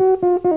Mama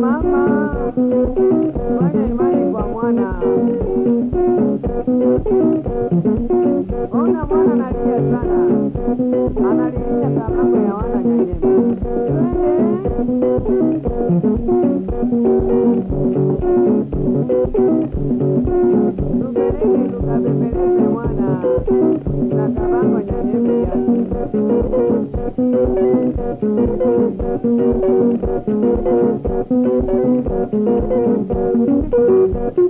Mama, fanya imani kwa mwana. Ona mwana analia sana, analilia sababu ya wana nyanyeni. Tupeleke tukabembeleze mwana na kabango nyanyeni yake. Mama yake na mama.